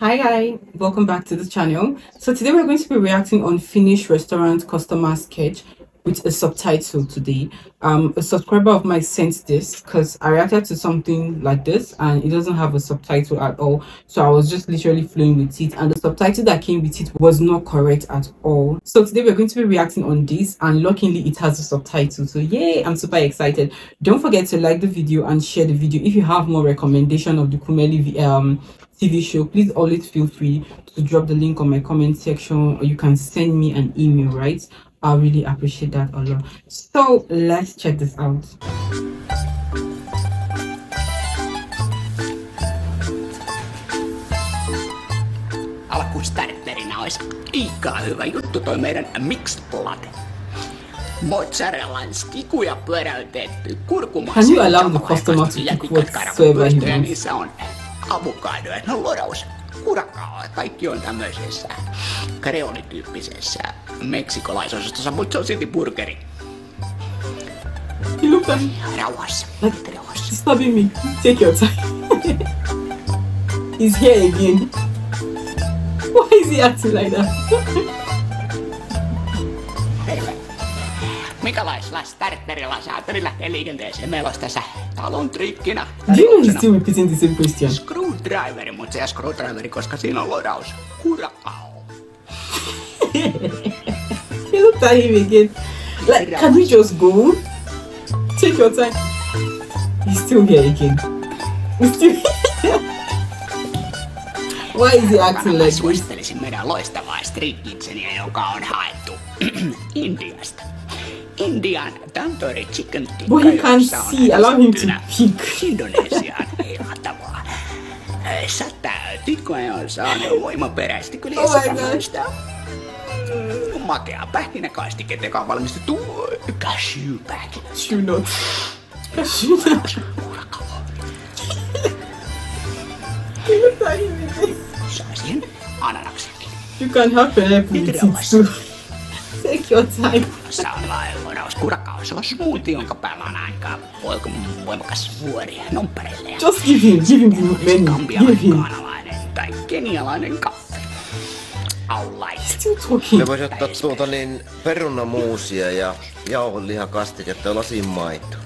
Hi guys, welcome back to the channel. So today we're going to be reacting on Finnish restaurant customer sketch with a subtitle today. Um, a subscriber of mine sent this because I reacted to something like this and it doesn't have a subtitle at all. So I was just literally flowing with it and the subtitle that came with it was not correct at all. So today we're going to be reacting on this and luckily it has a subtitle. So yay, I'm super excited. Don't forget to like the video and share the video if you have more recommendation of the Kummeli um TV show, please always feel free to drop the link on my comment section or you can send me an email, right? I really appreciate that a lot. So let's check this out. Alkustarterina olisi ikaa hyvä juttu toi meidän mixed latte. Mozzarellan stikuja pyöräytetty kurkumaa. Can you allow the customer to pick whatsoever he wants? Niissä on avokadoja, no lodaus, kurakkaa, kaikki on tämmöisessä kreolityyppisessä meksikolaisosastossa, mutta se on silti burgeri. Me. Rauhassa. Like, Rauhassa. stabbing me. Take your time. he's here again. Why is he acting like that? Minkälaisella starterilla sä ajattelin lähteä liikenteeseen? Meillä olisi tässä talon trikkinä. Do you know he's still repeating the same question? Screwdriveri, mutta se on screwdriveri, koska siinä on lodaus. Kurakao. He looked at him again. Like, can we just go? Take your time. He's still here again. He's still Why is he acting like this? suosittelisin meidän loistavaa street kitseniä, joka on haettu Indiasta. Indian tandoori chicken tikka, But he can't see. Allow him to pick. Indonesian heilattavaa. Äh, Sata tikkoja on saanut voimaperäisesti kyllä Oh Makea pähkinäkaistike, joka on valmistettu cashew-pähkinä. Cashew Cashew Mitä ihminen? Saa siihen ananaksenkin. Tykkään hapenee puhuttu. Sekin on sairassa. Salailmonaus kurakaus on smoothies, jonka päällä on aika voimakas vuori nomparelle. Just give him, give him, give him. Kambialainen, kanalainen tai kenialainen kaffe. All light. Still talking. Ne voisi ottaa tuota niin perunamuusia ja jauhelihakastiketta ja lasin maitoa.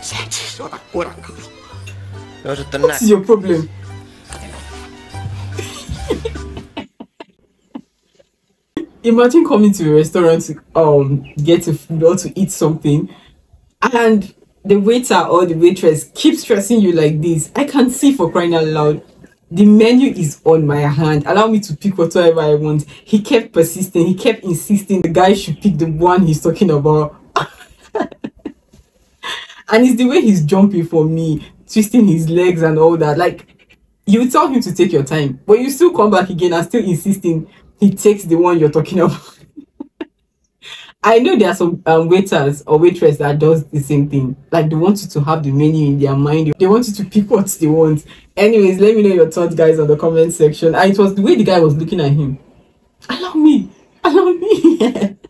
Sä et siis ota kurakkaa. Jos että What nä... is your problem? Imagine coming to a restaurant to um get a food or to eat something, and the waiter or the waitress keeps stressing you like this. I can't see for crying out loud. The menu is on my hand. Allow me to pick whatever I want. He kept persisting. He kept insisting the guy should pick the one he's talking about. and it's the way he's jumping for me, twisting his legs and all that. Like you tell him to take your time, but you still come back again and still insisting he takes the one you're talking about. I know there are some um, waiters or waitress that does the same thing. Like they want you to have the menu in their mind. They want you to pick what they want. Anyways, let me know your thoughts, guys, on the comment section. And it was the way the guy was looking at him. Allow me. Allow me.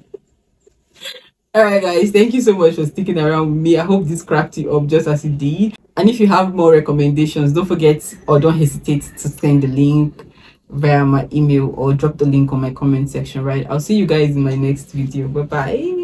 Alright guys, thank you so much for sticking around with me. I hope this cracked you up just as it did. And if you have more recommendations, don't forget or don't hesitate to send the link via my email or drop the link on my comment section, right? I'll see you guys in my next video. Bye bye.